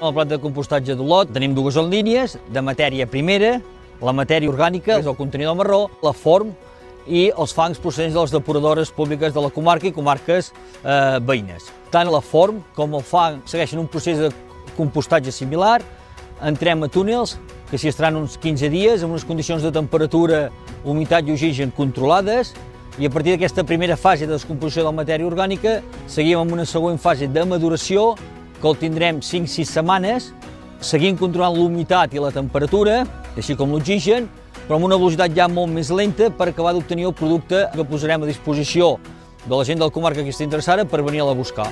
Al plat de compostatge d'Olot tenim dues línies de matèria primera, la matèria orgànica, és el contenidor marró, la form i els fangs procedents de les depuradores públiques de la comarca i comarques eh, veïnes. Tant la form com el fang segueixen un procés de compostatge similar, entrem a túnels que s'hi estaran uns 15 dies amb unes condicions de temperatura, humitat i oxigen controlades i a partir d'aquesta primera fase de descomposició de la matèria orgànica seguim amb una següent fase de maduració que el tindrem 5-6 setmanes, seguint controlant l'humitat i la temperatura, així com l'oxigen, però amb una velocitat ja molt més lenta per acabar d'obtenir el producte que posarem a disposició de la gent de la comarca que està interessada per venir a buscar.